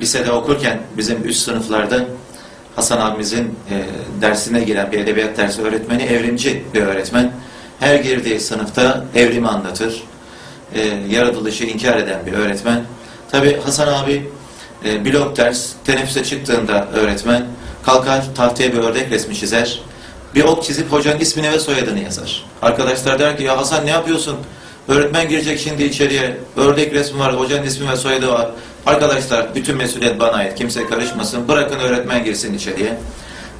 lisede okurken bizim üst sınıflarda Hasan abimizin e, dersine giren bir edebiyat dersi öğretmeni evrimci bir öğretmen. Her girdiği sınıfta evrimi anlatır. E, yaratılışı inkar eden bir öğretmen. Tabi Hasan abi e, blok ders, teneffüse çıktığında öğretmen kalkar tahtaya bir ördek resmi çizer. Bir ok çizip hocanın ismini ve soyadını yazar. Arkadaşlar der ki ya Hasan ne yapıyorsun? Öğretmen girecek şimdi içeriye. Ördek resmi var, hocanın ismi ve soyadı var. Arkadaşlar bütün mesuliyet bana ait. Kimse karışmasın. Bırakın öğretmen girsin içeriye.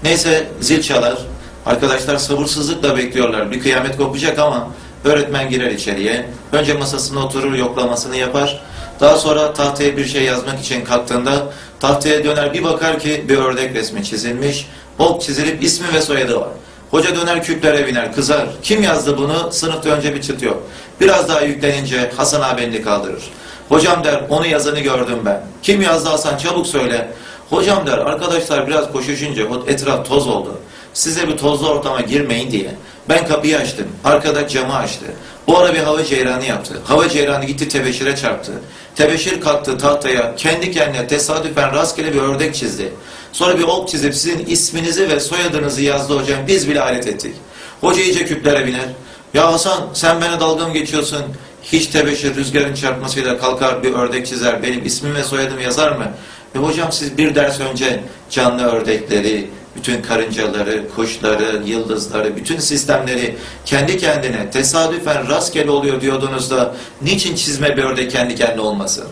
Neyse zil çalar. Arkadaşlar sabırsızlıkla bekliyorlar. Bir kıyamet kopacak ama öğretmen girer içeriye. Önce masasına oturur, yoklamasını yapar. Daha sonra tahtaya bir şey yazmak için kalktığında tahtaya döner bir bakar ki bir ördek resmi çizilmiş. Ok çizilip ismi ve soyadı var. Hoca döner küplere biner, kızar. Kim yazdı bunu? Sınıfta önce bir çıt yok. Biraz daha yüklenince Hasan abi elini kaldırır. Hocam der, onu yazanı gördüm ben. Kim yazdı Hasan? Çabuk söyle. Hocam der, arkadaşlar biraz koşuşunca etraf toz oldu. Size bir tozlu ortama girmeyin diye. Ben kapıyı açtım. Arkadaş camı açtı. Bu ara bir hava ceyranı yaptı. Hava ceyranı gitti tebeşire çarptı. Tebeşir kalktı tahtaya. Kendi kendine tesadüfen rastgele bir ördek çizdi. Sonra bir ok çizip sizin isminizi ve soyadınızı yazdı hocam. Biz bile alet ettik. Hoca iyice küplere biner. Ya Hasan sen bana dalga mı geçiyorsun? Hiç tebeşir rüzgarın çarpmasıyla kalkar bir ördek çizer. Benim ismim ve soyadımı yazar mı? E hocam siz bir ders önce canlı ördekleri, bütün karıncaları, kuşları, yıldızları, bütün sistemleri kendi kendine tesadüfen rastgele oluyor diyordunuz da niçin çizme bir ördek kendi kendine olmasın?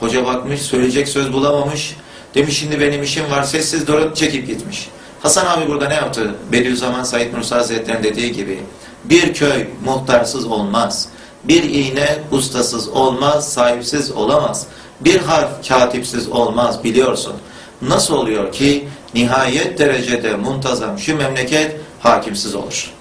Hoca bakmış, söyleyecek söz bulamamış. Demiş şimdi benim işim var, sessiz durup çekip gitmiş. Hasan abi burada ne yaptı? Bediüzzaman Said Nursi Hazretleri'nin dediği gibi bir köy muhtarsız olmaz. Bir iğne ustasız olmaz, sahipsiz olamaz. Bir harf katipsiz olmaz biliyorsun. Nasıl oluyor ki nihayet derecede muntazam şu memleket hakimsiz olur?